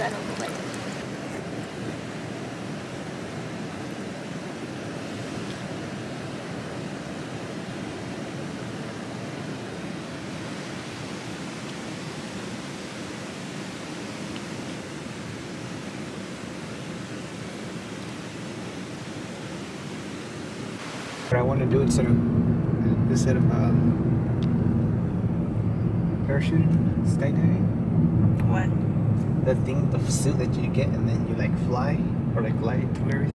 What I want to do instead of instead of um, parachute skydiving. What? The thing, the suit that you get, and then you like fly or like fly to everything.